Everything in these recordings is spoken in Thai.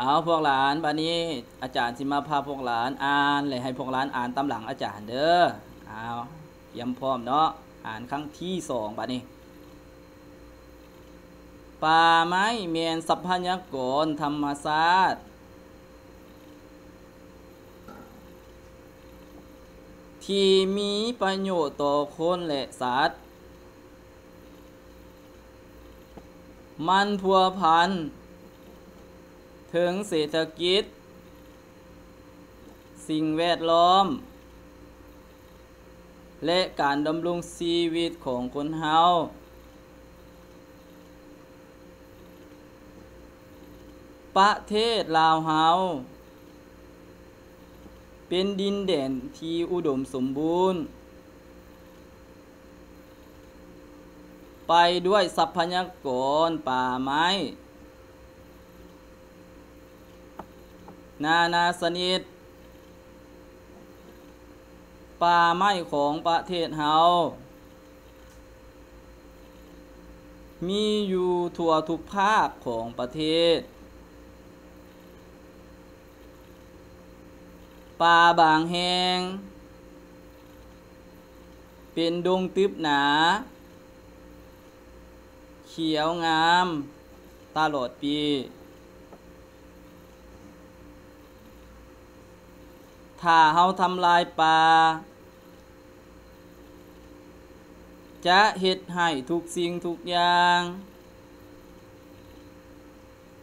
เอาพวกหลานบัดนี้อาจารย์สิมาพาพวกหลานอ่านเลยให้พวกหลานอ่านตามหลังอาจารย์เด้อเอาเตรียมพร้อมเนาะอ่านครั้งที่สองบัดนี้ป่าไม้เมียนสัพพยากรธรรมศาสตร์ที่มีประโยชน์ต่อคนและสัตว์ มันพัวพัน ถึงเศรษฐกิจ สิ่งแวดล้อม และการดำรงชีวิตของคนเฮาประเทศลาวเฮาเป็นดินแดนที่อุดมสมบูรณ์ ไปด้วยทรัพยากรป่าไม้ นานาสนิทป่าไม้ของประเทศเฮา มีอยู่ทั่วทุกภาคของประเทศ ป่าบางแห่งเป็นดงตึบหนา เขียวงาม ตลอดปี ถ้าเฮาทำลายป่าจะเฮ็ดให้ทุกสิ่งทุกอย่าง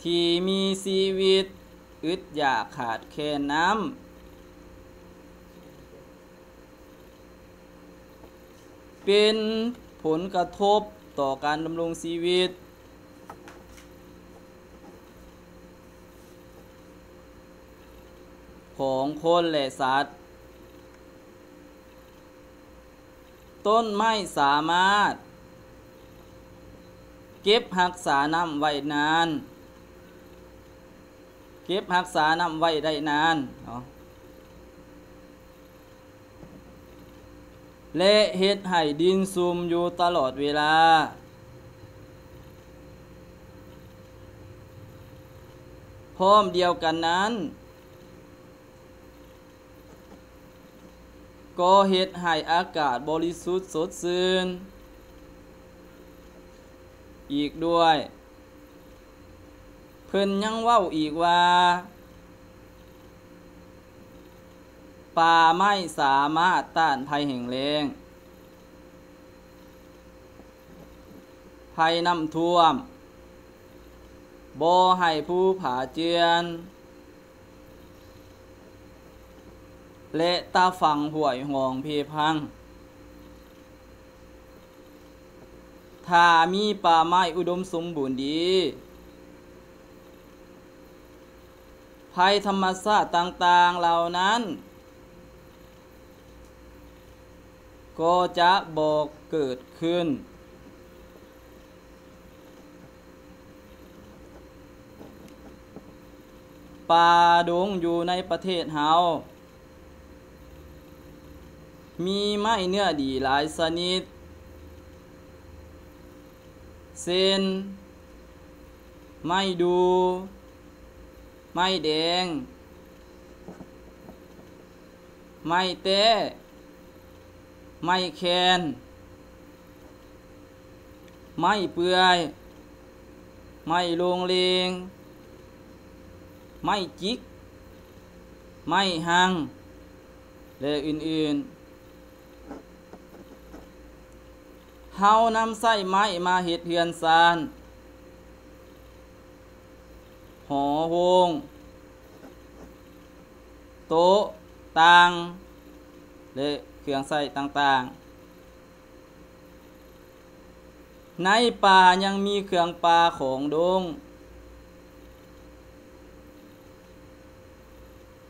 ที่มีชีวิต อึดอยากขาดแคลนน้ำเป็นผลกระทบต่อการดำรงชีวิต ของคนและสัตว์ ต้นไม้สามารถ เก็บรักษาน้ำไว้นาน เก็บรักษาน้ำไว้ได้นานเนาะและเฮ็ดให้ดินซุมอยู่ตลอดเวลา พร้อมเดียวกันนั้น ก็เฮ็ดให้อากาศบริสุทธิ์สดชื่น อีกด้วย เพิ่นยังเว้าอีกว่าป่าไม้สามารถต้านภัยแห่งแล้งภัยน้ำท่วมบ่ให้ผู้ผาเจือน และตาฝังห่วยห่วงเพพังถ้ามีป่าไม้อุดมสมบูรณ์ดีภัยธรรมชาติต่างๆเหล่านั้น ก็จะบอกเกิดขึ้น ป่าดงอยู่ในประเทศเฮา มีไม้เนื้อดีหลายชนิดเส้นไม้ดู ไม้แดง ไม้เต้ไม้แคนไม้เปื่อย ไม้โลงเลง ไม้จิก ไม้หัง และอื่นๆ เฮานำไส้ไม้มาเห็ดเฮือนซานหอโฮงโต๊ะต่างและเครื่องใส่ต่างๆ ในป่ายังมีเครื่องปลาของดง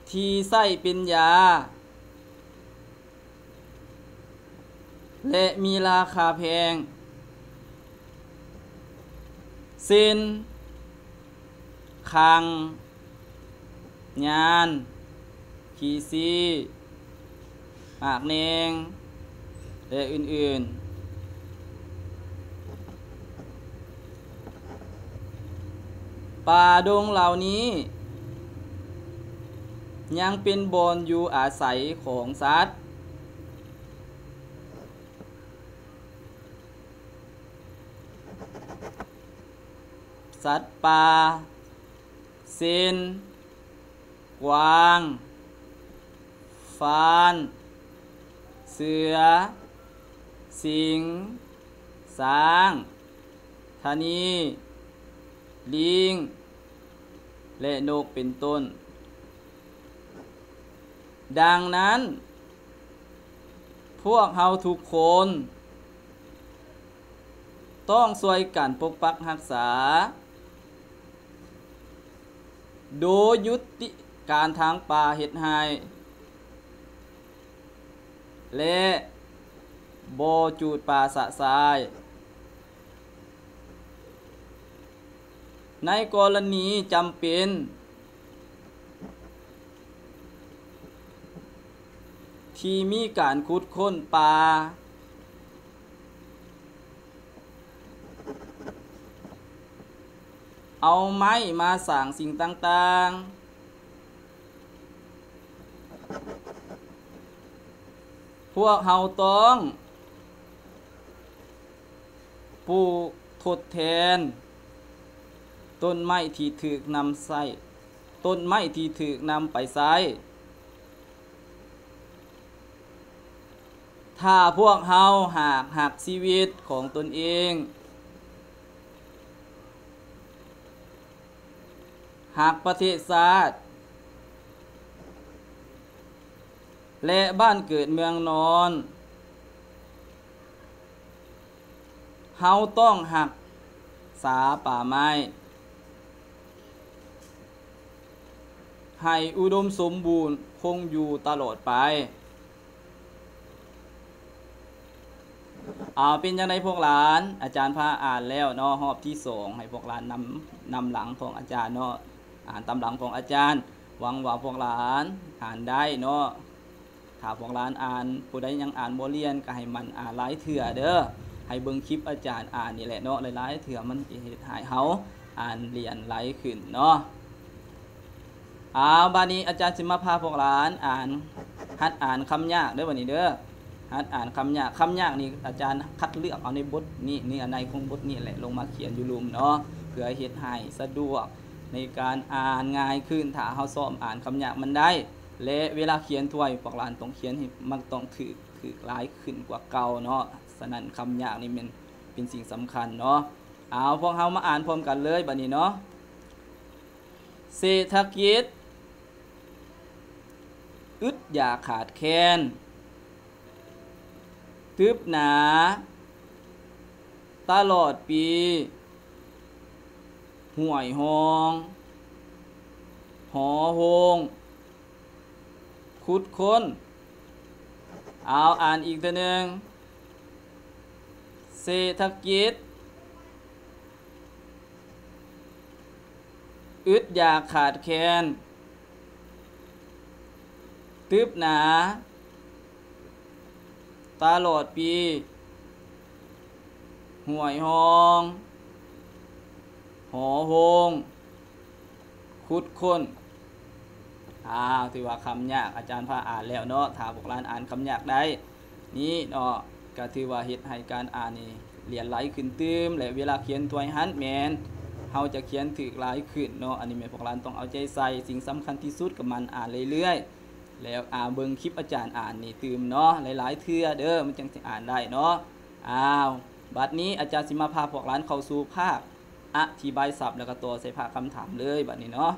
ที่ใส่เป็นยา และมีราคาแพง เส้นคัง ยาน ขีซีหมากเนง และอื่น ๆป่าดงเหล่านี้ ยังเป็นบอนอยู่อาศัยของสัตว์ สัตว์ป่าเซนกวาง ฟาน เสือ สิง สางธานี ลิง และนกเป็นต้น ดังนั้น พวกเฮาทุกคน ต้องช่วยกันปกปักรักษา ดยยุติการทางป่าเห็ดให้และโบจูดป่าสะทราย ในกรณีจำเป็น ที่มีการขุดค้นป่า เอาไม้มาสั่งสิ่งต่างๆ พวกเฮาต้องปลูกทดแทน ต้นไม้ที่ถูกนำใส่ต้นไม้ที่ถูกนำไปใส่ถ้าพวกเฮาหากหักชีวิตของตนเอง หากประเทศชาติและบ้านเกิดเมืองนอน เฮาต้องหักษาป่าไม้ ให้อุดมสมบูรณ์คงอยู่ตลอดไป เอาเป็นยังไงพวกหลาน อาจารย์พาอ่านแล้วเนาะหอบที่สองให้พวกหลานนำนำหลังของอาจารย์เนาะ อ่านตำหลังของอาจารย์ หวังว่าพวกหลานอ่านได้เนาะถ้าพวกหลานอ่านผู้ใดยังอ่านบ่เรียนก็ให้มันอ่านหลายเถื่อเด้อให้เบิ่งคลิปอาจารย์อ่านนี่แหละเนาะหลายๆเถื่อมันสิเฮ็ดให้เฮาอ่านเรียนหลายขึ้นเนาะเอาบาดนี้อาจารย์สิมาพาพวกหลานอ่านหัดอ่านคำยากเด้อวันนี้เด้อหัดอ่านคำยากคำยากนี่อาจารย์คัดเลือกเอาในบทนี้นี่อันในของบทนี้แหละลงมาเขียนอยู่ลุมเนาะเพื่อเฮ็ดให้สะดวก ในการอ่านง่ายขึ้นถ้าเฮาซ้อมอ่านคำยากมันได้ และเวลาเขียนถ้วยพวกลานต้องเขียนให้มันต้องถือถือหลายขึ้นกว่าเก่าเนาะฉะนั้นคำยากนี่มันเป็นสิ่งสำคัญเนาะเอาพวกเฮามาอ่านพร้อมกันเลยบัดนี้เนาะเศรษฐกิจอึดอยาขาดแคลนทึบหนา ตลอดปี ห่วยหอง หอโฮงคุดค้น เอาอ่านอีกตัวหนึ่งเศรษฐกิจ อึดอยากขาดแคลนตึบหนา ตลอดปี ห่วยหอง อโฮงคุดค้นอ้าวถือว่าคำยากอาจารย์พาอ่านแล้วเนาะถ้าพวกหลานอ่านคำยากได้ นี่เนาะก็ถือว่าเฮ็ดให้การอ่านนี่เรียนไหลขึ้นเติมและเวลาเขียนตัวหันแมนเฮาจะเขียนถึกหลายขึ้นเนาะอันนี้แม่พวกหลานต้องเอาใจใส่สิ่งสำคัญที่สุดกับมันอ่านเรื่อยๆแล้วอ่าเบิ่งคลิปอาจารย์อ่านนี่ตื่มเนาะหลายๆเทื่อเด้อมันจังสิอ่านได้เนาะอ้าวบัดนี้อาจารย์สิมาพาพวกหลานเข้าสู่ภาค อธิบายศัพท์แล้วก็ตัวใส่ภาคคำถามเลยแบบนี้เนาะ